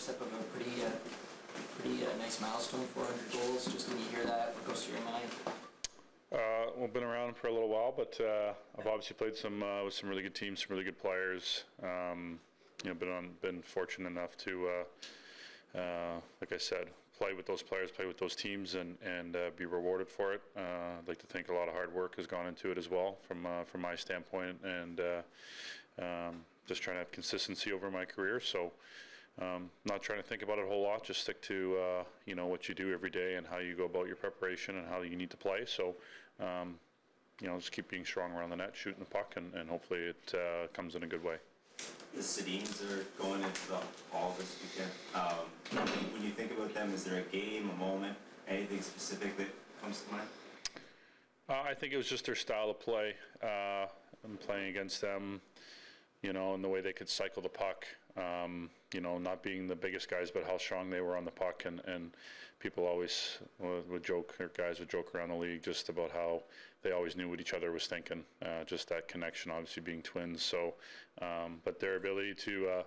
doorstep of a pretty, uh, pretty uh, nice milestone, 400 goals. Just when you hear that, what goes through your mind? Uh, well, been around for a little while, but uh, I've obviously played some uh, with some really good teams, some really good players. Um, you know, been on, been fortunate enough to, uh, uh, like I said, play with those players, play with those teams, and and uh, be rewarded for it. I'd like to think a lot of hard work has gone into it as well, from from my standpoint, and um, just trying to have consistency over my career. So. Um, not trying to think about it a whole lot. Just stick to uh, you know what you do every day and how you go about your preparation and how you need to play. So, um, you know, just keep being strong around the net, shooting the puck, and, and hopefully it uh, comes in a good way. The Sedins are going into the hall this weekend. Um, when you think about them, is there a game, a moment, anything specific that comes to mind? Uh, I think it was just their style of play. Uh, and playing against them, you know, and the way they could cycle the puck. Um, you know, not being the biggest guys, but how strong they were on the puck. And, and people always would, joke, or guys would joke around the league just about how they always knew what each other was thinking. Uh, just that connection, obviously being twins. So, um, but their ability to uh,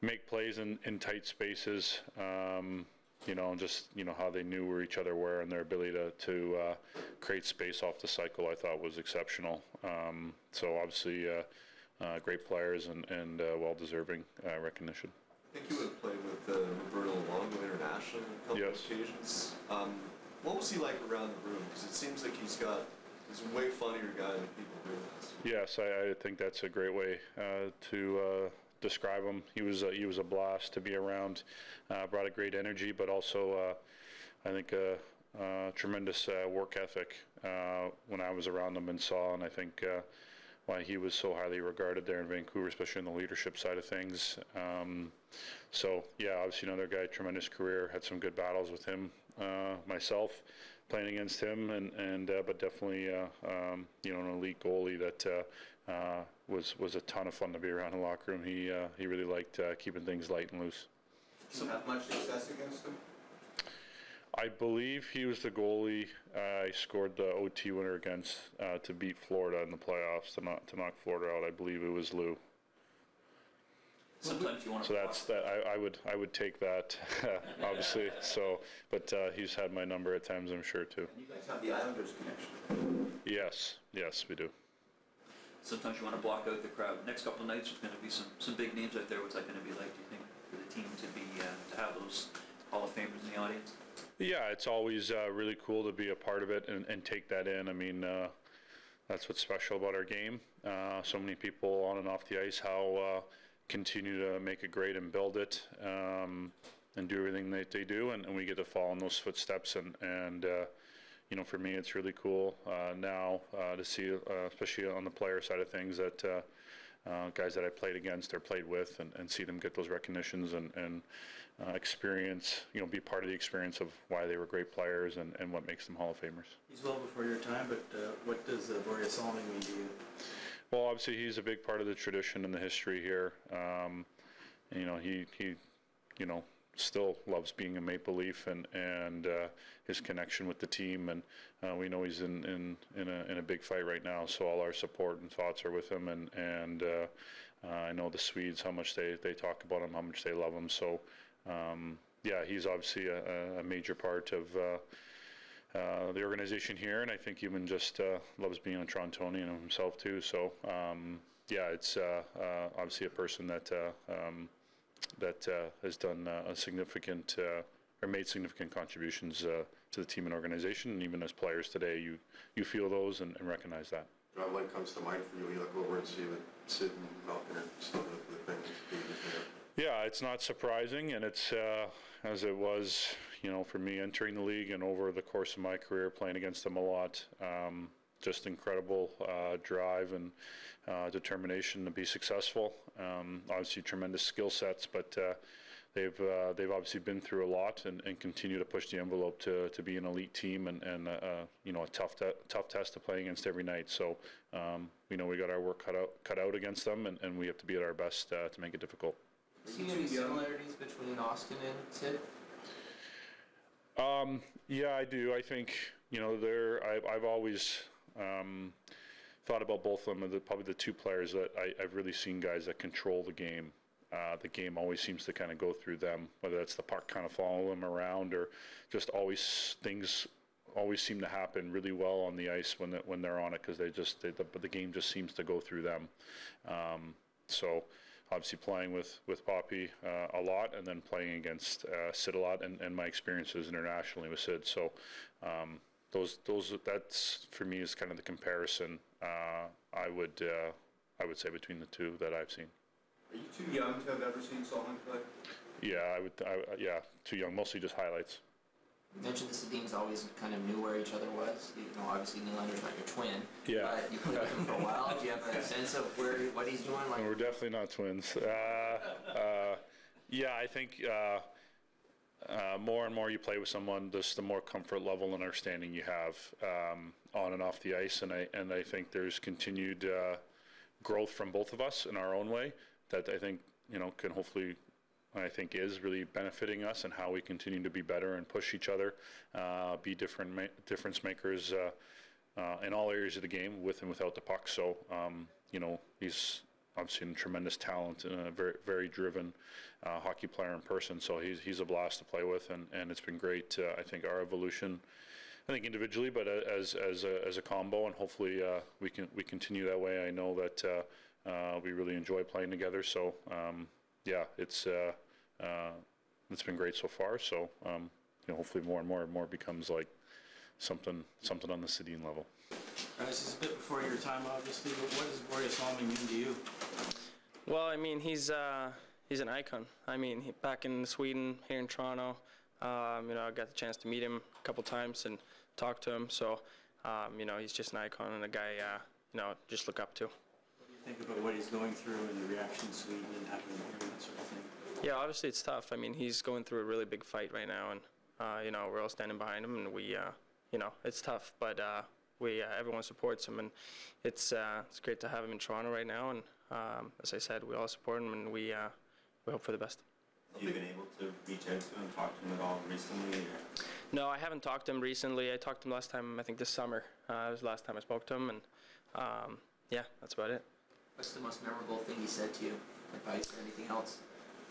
make plays in, in tight spaces. Um, you know, just you know how they knew where each other were and their ability to to uh, create space off the cycle, I thought was exceptional. Um, so obviously, uh, great players and and uh, well deserving uh, recognition. I think you would have played with uh, Roberto Luongo internationally on a couple Yes. of occasions. Um, what was he like around the room? Because it seems like he's got, he's a way funnier guy than people realize. Yes, I, I think that's a great way uh, to uh, describe him. He was a, he was a blast to be around. Uh, brought a great energy, but also uh, I think a, uh tremendous uh, work ethic. Uh, when I was around him and saw, and I think uh, why he was so highly regarded there in Vancouver, especially in the leadership side of things. Um, so yeah, obviously another guy, tremendous career. Had some good battles with him uh, myself, playing against him, and and uh, but definitely uh, um, you know an elite goalie that uh, uh, was was a ton of fun to be around in the locker room. He uh, he really liked keeping things light and loose. Did you have much success against him? I believe he was the goalie I scored the OT winner against uh, to beat Florida in the playoffs to knock to knock Florida out. I believe it was Lou. Sometimes you want to. So that's that. I, I would I would take that, obviously. So, but uh, he's had my number at times, I'm sure too. You guys have the Islanders connection. Yes, yes, we do. Sometimes you want to block out the crowd. Next couple of nights, there's going to be some, some big names out there. What's that going to be like, do you think, for the team to be, uh, to have those Hall of Famers in the audience? Yeah, it's always uh, really cool to be a part of it and, and take that in. I mean, uh, that's what's special about our game. Uh, so many people on and off the ice, how uh, continue to make it great and build it um, and do everything that they do, and, and we get to follow in those footsteps. And, and uh, you know, for me, it's really cool uh, now to see, especially on the player side of things, that guys that I played against or played with, and, and see them get those recognitions and, and uh, experience, you know, be part of the experience of why they were great players and, and what makes them Hall of Famers. He's well before your time, but uh, what does uh, Borje Salming mean to you? Well, obviously, he's a big part of the tradition and the history here. Um, and, you know, he, he, you know, still loves being a Maple Leaf and and uh, his connection with the team. And uh, we know he's in in in a, in a big fight right now. So all our support and thoughts are with him. And and uh, uh, I know the Swedes how much they they talk about him, how much they love him. So. Um, yeah, he's obviously a, a major part of uh, uh, the organization here, and I think even just uh, loves being a Torontonian himself too. So um, yeah, it's uh, uh, obviously a person that uh, um, that has done a significant or made significant contributions to the team and organization, and even as players today, you you feel those and, and recognize that. John, what comes to mind for you? You look over and see and. Yeah, it's not surprising, and it's uh, as it was, you know, for me entering the league and over the course of my career playing against them a lot. Um, just incredible uh, drive and uh, determination to be successful. Um, obviously, tremendous skill sets, but uh, they've uh, they've obviously been through a lot and, and continue to push the envelope to, to be an elite team and, and uh, you know a tough te- tough test to play against every night. So um, we know we got our work cut out cut out against them, and, and we have to be at our best to make it difficult. See any similarities between Austin and Sid? Um, yeah, I do. I think you know they're. I've, I've always um, thought about both of them. as the- Probably the two players that I, I've really seen guys that control the game uh, the game always seems to kind of go through them, whether that's the puck kind of following them around or just always things always seem to happen really well on the ice when, the- when they're on it because they just, they, the, the game just seems to go through them. Um, so obviously playing with, with Papi uh, a lot and then playing against uh, Sid a lot and, and my experiences internationally with Sid. So um, those, those, that's for me is kind of the comparison uh, I would, uh, I would say between the two that I've seen. Are you too young to have ever seen Salming play? Yeah, I would, I, yeah, too young, mostly just highlights. You mentioned the Sedins always kind of knew where each other was. You know, obviously Nylander's not your twin. Yeah. But you played with him for a while. Do you have a sense of where, what he's doing? Like, We're definitely not twins. Uh, uh, yeah, I think uh, uh, more and more you play with someone, just the more comfort level and understanding you have um, on and off the ice, and I and I think there's continued uh, growth from both of us in our own way that I think you know can hopefully. I think is really benefiting us and how we continue to be better and push each other, uh, be different ma- difference makers uh, uh, in all areas of the game, with and without the puck. So, um, you know, he's obviously a tremendous talent and a very, very driven uh, hockey player in person. So he's, he's a blast to play with, and, and it's been great. Uh, I think our evolution, I think individually, but as, as, a, as a combo, and hopefully we can we continue that way. I know that uh, we really enjoy playing together. So um, yeah, it's uh, uh, it's been great so far. So um, you know, hopefully more and more and more becomes like something something on the Sedin level. Uh, This is a bit before your time, obviously, but what does Borje Salming mean to you? Well, I mean, he's uh, he's an icon. I mean, he, back in Sweden, here in Toronto, um, you know, I got the chance to meet him a couple times and talk to him. So, um, you know, he's just an icon and a guy, uh, you know, just look up to. What do you think about what he's going through and the reaction in Sweden and having here and that sort of thing? Yeah, obviously it's tough. I mean, he's going through a really big fight right now, and uh, you know, we're all standing behind him, and we, uh, you know, it's tough, but uh, we, uh, everyone supports him, and it's uh, it's great to have him in Toronto right now. And um, as I said, we all support him, and we uh, we hope for the best. Have you been able to reach out to him, talk to him at all recently? or- No, I haven't talked to him recently. I talked to him last time, I think this summer. Uh, it was the last time I spoke to him, and um, yeah, that's about it. what's the most memorable thing he said to you? Advice or anything else?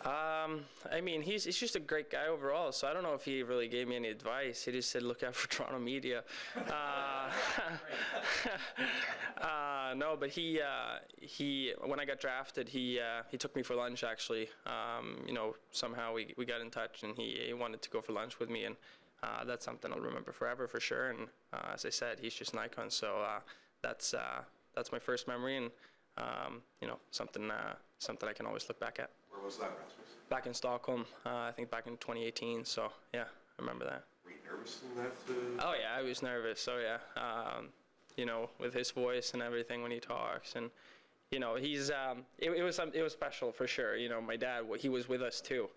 Um, I mean, he's he's just a great guy overall. So I don't know if he really gave me any advice. He just said, "Look out for Toronto media." Uh, uh, no, but he uh, he when I got drafted, he uh, he took me for lunch. Actually, um, you know, somehow we we got in touch, and he, he wanted to go for lunch with me, and uh, that's something I'll remember forever for sure. And uh, as I said, he's just an icon. So that's that's my first memory, and um, you know, something something I can always look back at was that, Rasmus? back in Stockholm, uh, I think back in 2018. So yeah, I remember that. Were you nervous in that? uh, Oh yeah, I was nervous. So yeah, um, you know, with his voice and everything when he talks, and you know, he's um, it, it was some- it was special for sure. You know, my dad, he was with us too,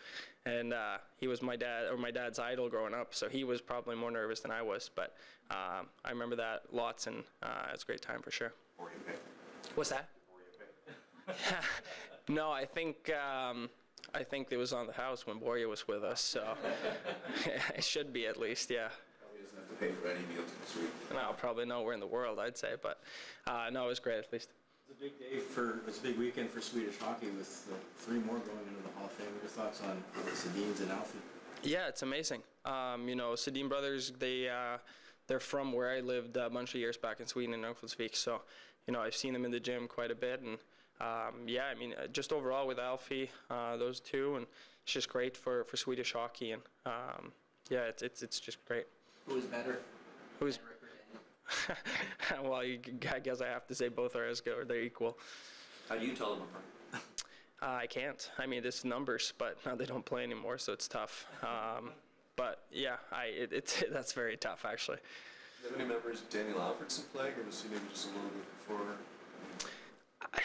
and uh, he was my dad or my dad's idol growing up. So he was probably more nervous than I was, but um, I remember that lots, and uh, it's a great time for sure. What's that? Were you paid? no, I think um, I think it was on the house when Borje was with us, so it should be at least, yeah. Probably doesn't have to pay for any meals in Sweden. No, probably nowhere in the world, I'd say, but uh, no, it was great at least. It's a big day for, it's a big weekend for Swedish hockey with uh, three more going into the Hall of Fame. What are your thoughts on the Sedins and Alfie? Yeah, it's amazing. Um, you know, Sedin brothers, they uh, they're from where I lived a bunch of years back in Sweden in Örnsköldsvik. So, you know, I've seen them in the gym quite a bit, and um, yeah, I mean, uh, just overall with Alfie, uh, those two, and it's just great for, for Swedish hockey, and um, yeah, it's, it's it's just great. Who is better? Who's Henrik well, you, I guess I have to say both are as good, or they're equal. How do you tell them apart? Uh, I can't. I mean, it's numbers, but now they don't play anymore, so it's tough. Um, but yeah, I it, it's that's very tough actually. Do you have any memories of Daniel Alfredsson playing, or was he maybe just a little bit before?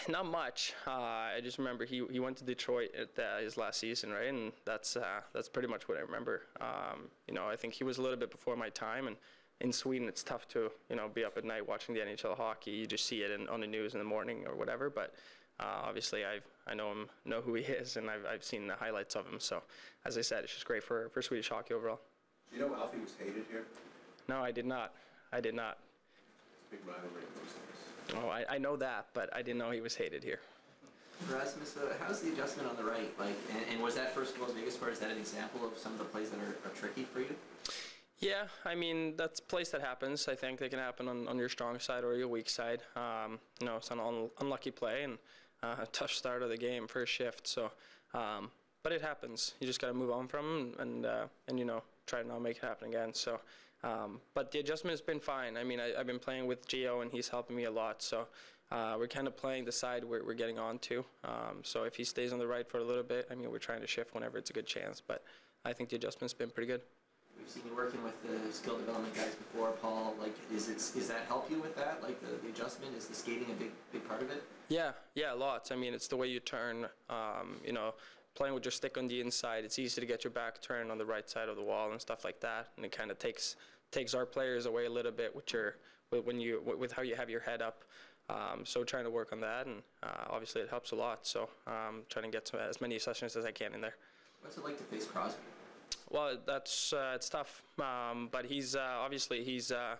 Not much. Uh, I just remember he he went to Detroit at uh, his last season, right? And that's uh, that's pretty much what I remember. Um, you know, I think he was a little bit before my time, and in Sweden it's tough to you know be up at night watching the NHL hockey. You just see it in, on the news in the morning or whatever. But uh, obviously, I I know him, know who he is, and I've I've seen the highlights of him. So as I said, it's just great for for Swedish hockey overall. Do you know Alfie was hated here? No, I did not. I did not. It's big rivalry in those days. Oh, I, I know that, but I didn't know he was hated here. Rasmus, uh, how's the adjustment on the right? Like, and, and was that first of all Vegas part? Is that an example of some of the plays that are, are tricky for you? Yeah, I mean that's a place that happens. I think they can happen on, on your strong side or your weak side. Um, you know, it's an un- unlucky play and uh, a tough start of the game first shift. So, um, but it happens. You just got to move on from and uh, and you know try to not make it happen again. So, um, but the adjustment has been fine. I mean, I, I've been playing with Gio and he's helping me a lot. So. Uh, we're kind of playing the side where we're getting on to. Um, so if he stays on the right for a little bit, I mean, we're trying to shift whenever it's a good chance. But I think the adjustment's been pretty good. We've seen you working with the skill development guys before, Paul. Like, is it is that help you with that? Like the, the adjustment is the skating a big big part of it? Yeah, yeah, lots. I mean, it's the way you turn. Um, you know, playing with your stick on the inside, it's easy to get your back turned on the right side of the wall and stuff like that. And it kind of takes takes our players away a little bit with your with, when you with how you have your head up. Um, so trying to work on that, and uh, obviously it helps a lot. So um, trying to get as many sessions as I can in there. What's it like to face Crosby? Well, that's uh, it's tough, um, but he's uh, obviously he's uh,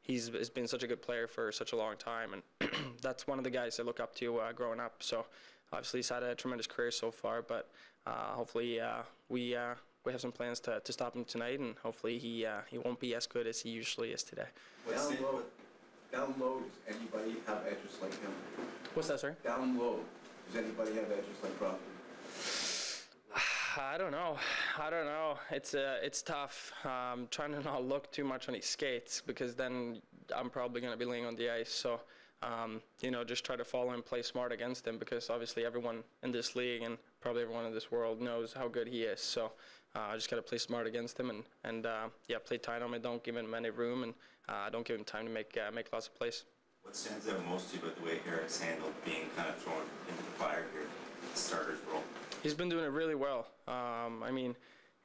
he's has been such a good player for such a long time, and that's one of the guys I look up to uh, growing up. So obviously he's had a tremendous career so far, but uh, hopefully uh, we uh, we have some plans to, to stop him tonight, and hopefully he uh, he won't be as good as he usually is today. What's Down low, down low, does anybody have edges like him? What's that, sir? Down low, does anybody have edges like Crosby? I don't know. I don't know. It's uh, it's tough. Um, trying to not look too much on his skates because then I'm probably going to be laying on the ice. So, um, you know, just try to follow and play smart against him because obviously everyone in this league and probably everyone in this world knows how good he is. So, uh, I just got to play smart against him and and uh, yeah, play tight on him. Don't give him any room and uh, don't give him time to make uh, make lots of plays. What stands out most to you about the way Eric's handled being kind of thrown into the fire here, the starter's role? He's been doing it really well. Um, I mean,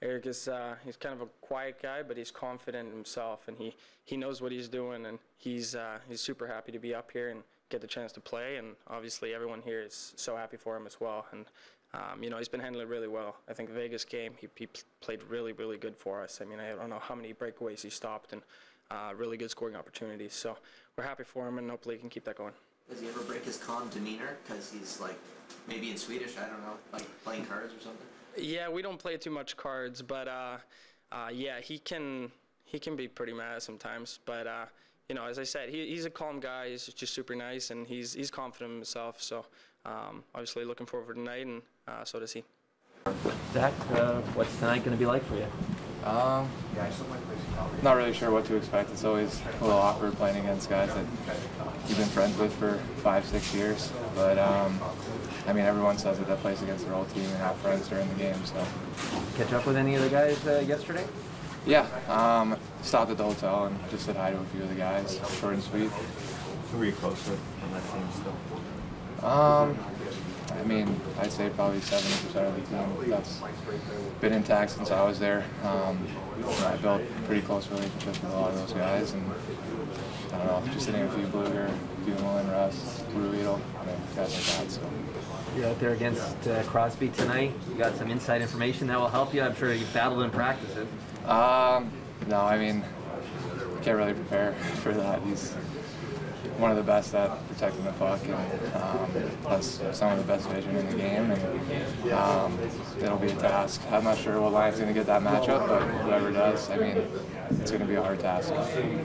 Eric is uh, he's kind of a quiet guy, but he's confident in himself, and he, he knows what he's doing, and he's uh, he's super happy to be up here and get the chance to play. And obviously, everyone here is so happy for him as well. And um, you know, he's been handling really well. I think Vegas game, he, he played really really good for us. I mean, I don't know how many breakaways he stopped, and uh, really good scoring opportunities. So we're happy for him, and hopefully, he can keep that going. Does he ever break his calm demeanor? Because he's like, maybe in Swedish, I don't know, like playing cards or something. Yeah, we don't play too much cards, but uh, uh, yeah, he can he can be pretty mad sometimes. But uh, you know, as I said, he, he's a calm guy. He's just super nice, and he's he's confident in himself. So um, obviously, looking forward for tonight, and uh, so does he. Zach, uh, what's tonight going to be like for you? Um, not really sure what to expect. It's always a little awkward playing against guys that you've been friends with for five, six years. But um, I mean, everyone says that that plays against their old team and have friends during the game. So Catch up with any of the guys uh, yesterday? yeah, um, stopped at the hotel and just said hi to a few of the guys, short and sweet. Who were you close with on that team still? Um, I mean, I'd say probably 70% of the team that's been intact since I was there. Um, I built pretty close relationships with a lot of those guys, and I don't know, just hitting a few Blueger, Dumoulin, Rust, Ruedel, you know, guys like that. So You're out there against uh, Crosby tonight. You got some inside information that will help you. I'm sure you battled in practices. Um, no, I mean, can't really prepare for that. He's one of the best at protecting the puck and um, has some of the best vision in the game. And um, it'll be a task. I'm not sure what line's going to get that matchup, but whoever does, I mean, it's going to be a hard task.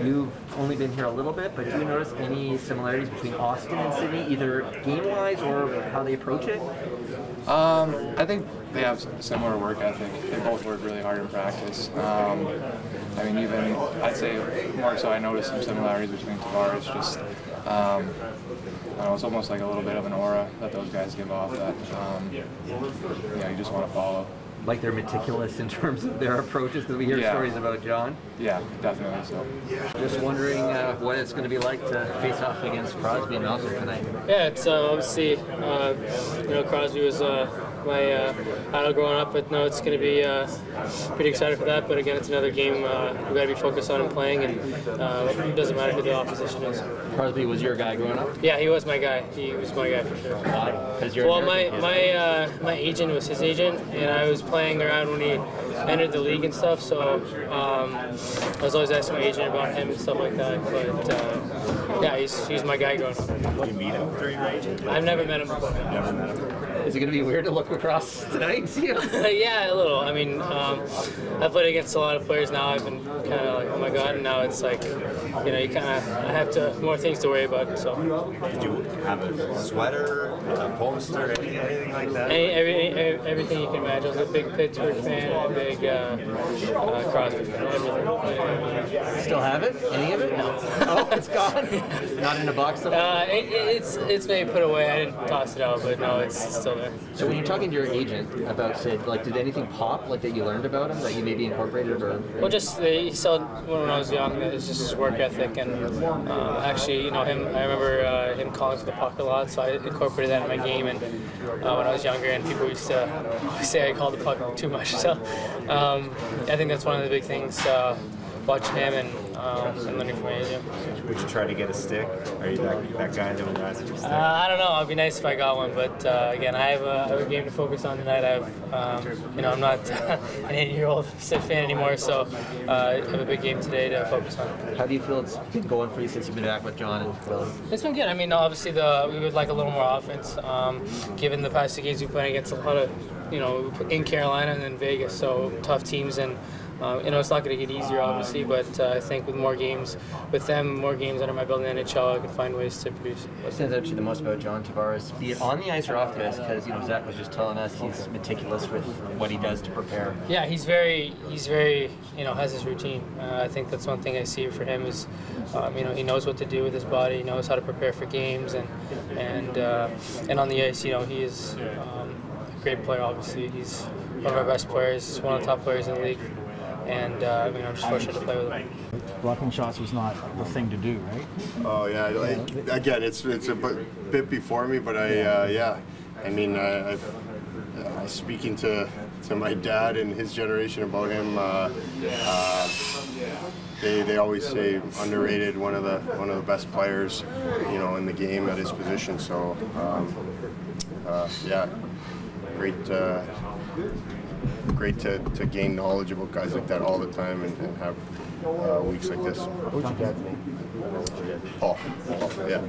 You've only been here a little bit, but do you notice any similarities between Austin and Sidney, either game-wise or how they approach it? Um, I think they have similar work ethic. They both work really hard in practice. Um, I mean, even I'd say more so. I noticed some similarities between Tavares. Just um, I don't know, it's almost like a little bit of an aura that those guys give off that um, you know you just want to follow. Like they're meticulous in terms of their approaches, because we hear Yeah. stories about John. Yeah, definitely so. Just wondering uh, what it's going to be like to face off against Crosby and Malkin tonight. Yeah, it's uh, obviously, uh, you know, Crosby was uh, my uh, idol growing up, but no, it's going to be uh, pretty excited for that. But again, it's another game uh, we got to be focused on and playing, and uh, it doesn't matter who the opposition is. Crosby was your guy growing up. Yeah, he was my guy. He was my guy for sure. Because you're Well, my my uh, my agent was his agent, and I was playing around when he entered the league and stuff. So um, I was always asking my agent about him and stuff like that. But uh, yeah, he's, he's my guy growing up. Did you meet him during Rangers? I've never met him before. Never met him. Is it going to be weird to look across tonight and see him? yeah, a little. I mean, um, I've played against a lot of players now. I've been kind of like, oh my god, and now it's like, you know, you kind of I have to more things to worry about. So Did you have a sweater, a poster, anything, anything like that? any, every, every, everything you can imagine. I was a big Pittsburgh fan, a big uh, uh, Crosby fan, everything. Still have it? Any of it? No. oh, it's gone. Not in a box. Uh, it, it's it's maybe put away. I didn't toss it out, but no, it's still So when you're talking to your agent about Sid, like, did anything pop, like that you learned about him that you maybe incorporated or? Well, just uh, he saw when I was young. it was just his work ethic, and um, actually, you know, him. I remember uh, him calling for the puck a lot, so I incorporated that in my game. And uh, when I was younger, and people used to say I called the puck too much. So um, I think that's one of the big things. Uh, watching him and, um, and learning from my. Would you try to get a stick? Are you that, that guy that would ask for a stick? Uh, I don't know. It'd be nice if I got one, but uh, again, I have, a, I have a game to focus on tonight. I have, um, you know, I'm not an eight-year-old Sid fan anymore, so uh, I have a big game today to focus on. How do you feel it's been going for you since you've been back with John and Willie? It's been good. I mean, obviously, the we would like a little more offense, um, given the past two games we played against a lot of, you know, in Carolina and then Vegas, so tough teams and. Uh, you know, it's not going to get easier, obviously, but uh, I think with more games, with them, more games under my belt in the NHL, I can find ways to produce. What stands out to you the most about John Tavares, be it on the ice or off the ice? Because you know Zach was just telling us he's meticulous with what he does to prepare. Yeah, he's very, he's very, you know, has his routine. Uh, I think that's one thing I see for him is, um, you know, he knows what to do with his body. He knows how to prepare for games, and and uh, and on the ice, you know, he is um, a great player. Obviously, he's one of our best players. He's one of the top players in the league, and uh, I mean, I'm just fortunate to play with him. Blocking shots was not the thing to do, right? Oh yeah, like, again, it's it's a bit before me, but I uh, yeah, I mean, I, I've uh, speaking to to my dad and his generation about him. Uh, uh, they, they always say underrated, one of the one of the best players, you know, in the game at his position. So um, uh, yeah, great. Great to, to gain knowledge about guys like that all the time and, and have uh, weeks like this. What's your dad's name? Paul. Paul, yeah.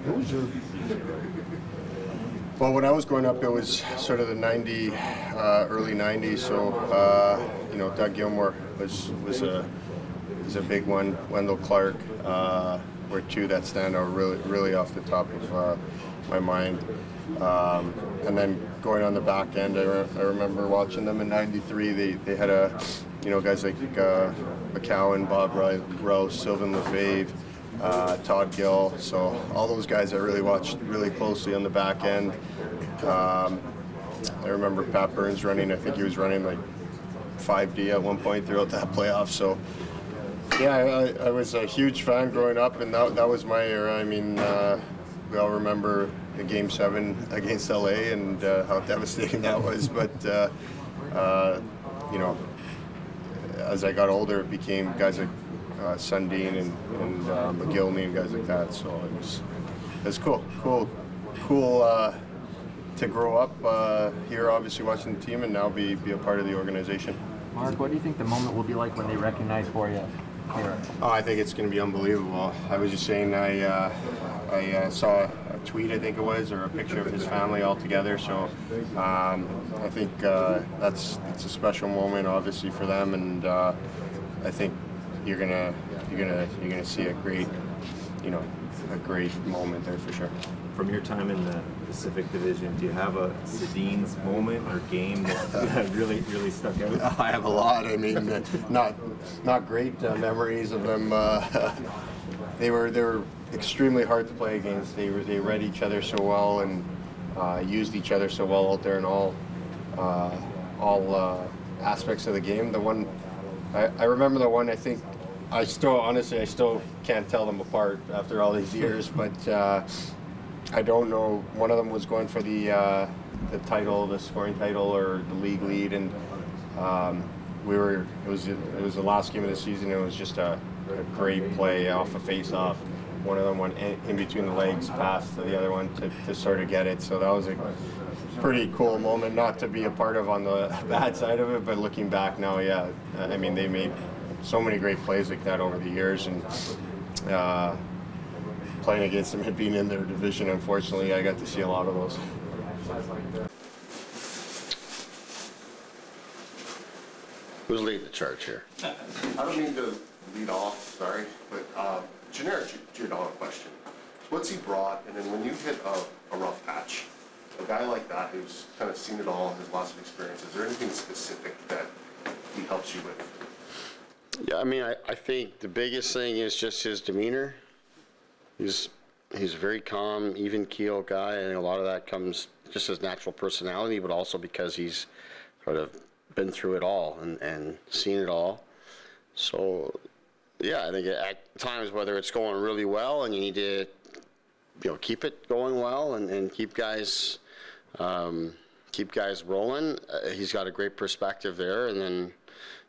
Well, when I was growing up, it was sort of the 90, uh, early 90s. So, uh, you know, Doug Gilmour was was a was a big one. Wendel Clark uh, were two that stand out really really off the top of uh, my mind. Um, and then going on the back end, I, re- I remember watching them in '93. They they had a, you know, guys like uh, Macoun, Bob Rouse, Sylvain Lefebvre, uh, Todd Gill. So all those guys I really watched really closely on the back end. Um, I remember Pat Burns running. I think he was running like 5D at one point throughout that playoff. So yeah, I, I was a huge fan growing up, and that, that was my era. I mean, uh, we all remember Game Seven against LA and uh, how devastating that was. But uh, uh, you know, as I got older, it became guys like uh, Sundin and, and uh, Mogilny and guys like that. So it was it was cool, cool, cool uh, to grow up here, obviously watching the team, and now be be a part of the organization. Mark, what do you think the moment will be like when they recognize for here? Oh, I think it's going to be unbelievable. I was just saying, I uh, I uh, saw a tweet, I think it was, or a picture of his family all together. So um, I think uh, that's it's a special moment, obviously for them, and uh, I think you're gonna you're gonna you're gonna see a great, you know, a great moment there for sure. From your time in the Pacific Division, do you have a Sedin's moment or game that really, really stuck out? I have a lot. I mean, uh, not not great uh, memories of them. Uh, they were they were extremely hard to play against. They were they read each other so well and uh, used each other so well out there in all uh, all uh, aspects of the game. The one I, I remember the one I think I still honestly I still can't tell them apart after all these years, but. I don't know. One of them was going for the uh, the title, the scoring title, or the league lead, and um, we were. It was it was the last game of the season. It was just a, a great play off a face-off. One of them went in, in between the legs, past to the other one to, to sort of get it. So that was a pretty cool moment, not to be a part of on the bad side of it, but looking back now, yeah. I mean, they made so many great plays like that over the years, and. Uh, playing against them and being in their division, unfortunately, I got to see a lot of those. Who's leading the charge here? I don't mean to lead off, sorry, but uh, generic Ju- Giordano question. What's he brought, and then when you hit a, a rough patch, a guy like that who's kind of seen it all, and has lots of experience, is there anything specific that he helps you with? Yeah, I mean, I, I think the biggest thing is just his demeanor. He's, he's a very calm, even keel guy, and a lot of that comes just his natural personality, but also because he's sort of been through it all and, and seen it all. So, yeah, I think at times whether it's going really well and you need to, you know, keep it going well and, and keep guys, um, keep guys rolling. Uh, he's got a great perspective there, and then,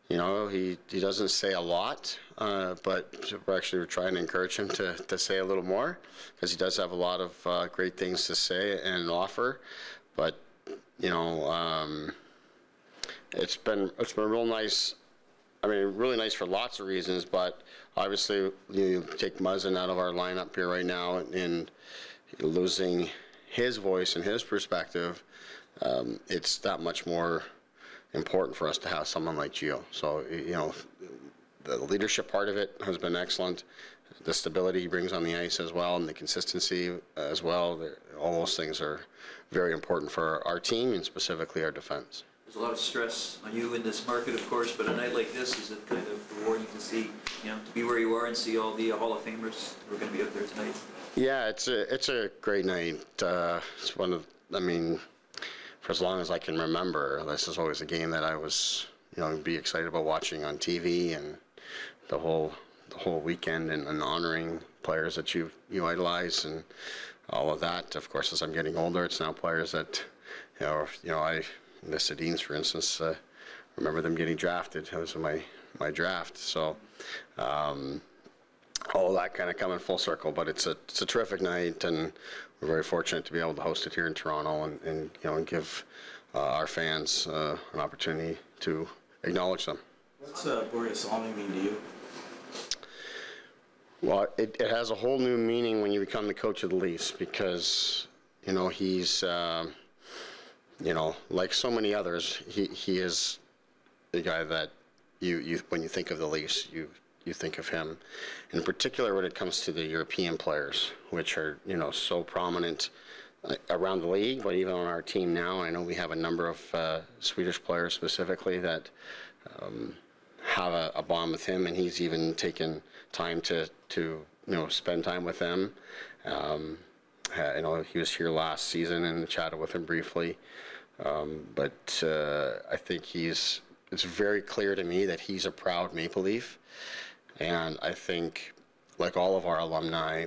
you know, he, he doesn't say a lot, uh, but we're actually trying to encourage him to, to say a little more because he does have a lot of uh, great things to say and offer. But, you know, um, it's been it's been real nice. I mean, really nice for lots of reasons, but obviously you take Muzzin out of our lineup here right now, and losing his voice and his perspective, um, it's that much more important for us to have someone like Gio. So you know, the leadership part of it has been excellent. The stability he brings on the ice as well, and the consistency as well. All those things are very important for our team and specifically our defense. There's a lot of stress on you in this market, of course, but a night like this, is it kind of rewarding to see, you know, to be where you are and see all the Hall of Famers who are gonna be up there tonight? Yeah, it's a it's a great night. Uh, it's one of I mean, for as long as I can remember, this is always a game that I was you know be excited about watching on TV and the whole the whole weekend and, and honoring players that you you idolize and all of that. Of course, as I'm getting older, it's now players that you know you know I the Sedins, for instance. Uh, remember them getting drafted. That was my my draft. So. Um, all that kind of coming full circle, but it's a it's a terrific night, and we're very fortunate to be able to host it here in Toronto, and, and you know, and give uh, our fans uh, an opportunity to acknowledge them. What's uh, Borje Salming mean to you? Well, it, it has a whole new meaning when you become the coach of the Leafs because you know he's um, you know like so many others, he he is the guy that you you when you think of the Leafs, you you think of him. In particular, when it comes to the European players, which are you know so prominent uh, around the league, but even on our team now, I know we have a number of uh, Swedish players specifically that um, have a, a bond with him, and he's even taken time to to you know spend time with them. Um, you know, he was here last season and chatted with him briefly, um, but uh, I think he's. It's very clear to me that he's a proud Maple Leaf, and I think, like all of our alumni,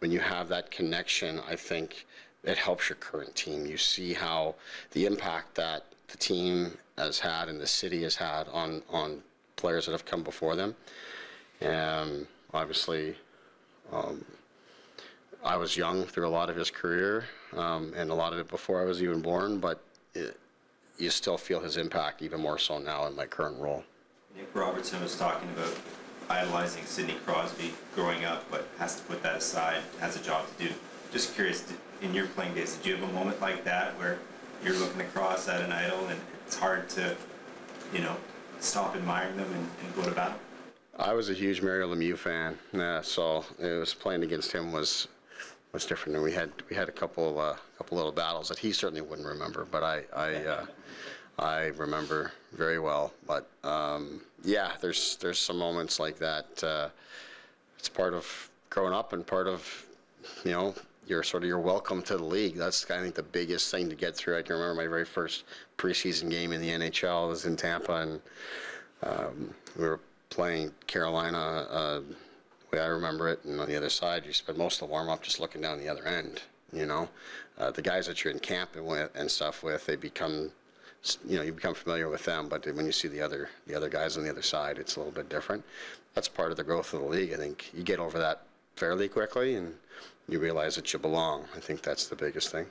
when you have that connection, I think it helps your current team. You see how the impact that the team has had and the city has had on, on players that have come before them. And obviously, um, I was young through a lot of his career um, and a lot of it before I was even born, but it, you still feel his impact even more so now in my current role. Nick Robertson was talking about idolizing Sidney Crosby growing up, but has to put that aside, has a job to do. Just curious, in your playing days, did you have a moment like that where you're looking across at an idol and it's hard to, you know, stop admiring them and, and go to battle? I was a huge Mario Lemieux fan, so it was playing against him was was different. And we had we had a couple uh, couple little battles that he certainly wouldn't remember, but I I uh, I remember very well. But um, yeah, there's there's some moments like that. Uh, it's part of growing up and part of you know your sort of your welcome to the league. That's I think the biggest thing to get through. I can remember my very first preseason game in the NHL was in Tampa, and um, we were playing Carolina. Uh, the way I remember it, and on the other side, you spend most of the warm up just looking down the other end. You know, uh, the guys that you're in camp and and stuff with, they become, you know, you become familiar with them. But when you see the other the other guys on the other side, it's a little bit different. That's part of the growth of the league. I think you get over that fairly quickly, and you realize that you belong. I think that's the biggest thing.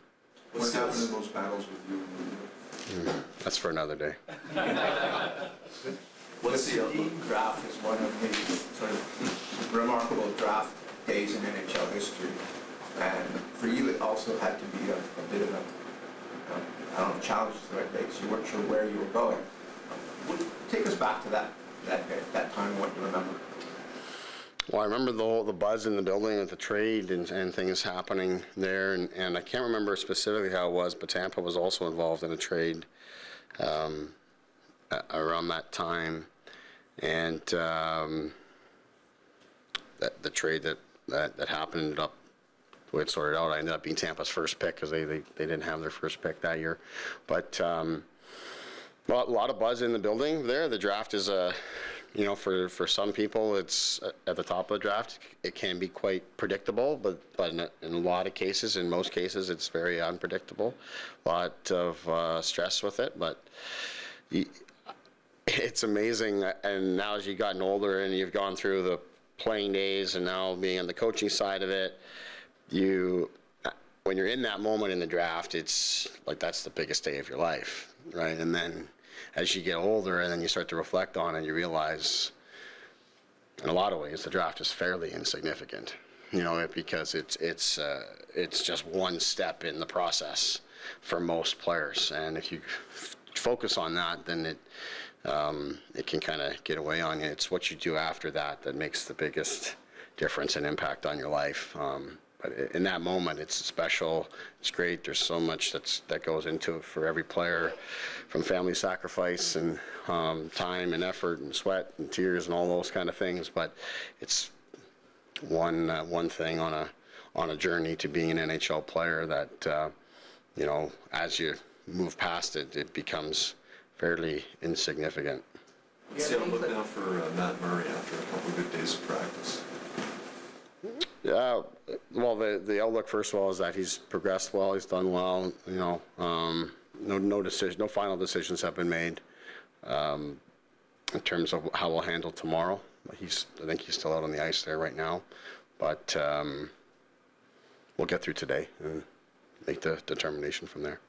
What happened in those battles with you? Mm, That's for another day. What's The Sedin draft is one of the sort of remarkable draft days in NHL history. And for you, it also had to be a, a bit of a, I don't know, challenge is the right because you weren't sure where you were going. Would- Take us back to that, that, that time, what you remember. Well, I remember the whole, the buzz in the building with the trade and, and things happening there, and, and I can't remember specifically how it was, but Tampa was also involved in a trade um, around that time, and um, that the trade that, that that happened up way it sorted out. I ended up being Tampa's first pick because they, they they didn't have their first pick that year, but. Um, a lot, of buzz in the building there. The draft is a, you know, for, for some people, it's uh, at the top of the draft. It can be quite predictable, but, but in a, in a lot of cases, in most cases, it's very unpredictable. A lot of uh, stress with it, but you, it's amazing. And now as you've gotten older and you've gone through the playing days and now being on the coaching side of it, you, when you're in that moment in the draft, it's like that's the biggest day of your life, right? And then as you get older and then you start to reflect on it, you realize in a lot of ways the draft is fairly insignificant, you know, because it's it's uh, it's just one step in the process for most players, and if you f- focus on that, then it um, it can kind of get away on you. It's what you do after that that makes the biggest difference and impact on your life. Um, but in that moment, it's special. It's great. There's so much that's that goes into it for every player, from family sacrifice and um, time and effort and sweat and tears and all those kind of things. But it's one uh, one thing on a on a journey to being an NHL player that uh, you know as you move past it, it becomes fairly insignificant. The outlook now for uh, Matt Murray after a couple of good days of practice? Uh, well, the, the outlook, first of all, is that he's progressed well, he's done well, you know, um, no, no decision, no final decisions have been made, um, in terms of how we'll handle tomorrow. He's, I think he's still out on the ice there right now, but, um, we'll get through today and make the determination from there.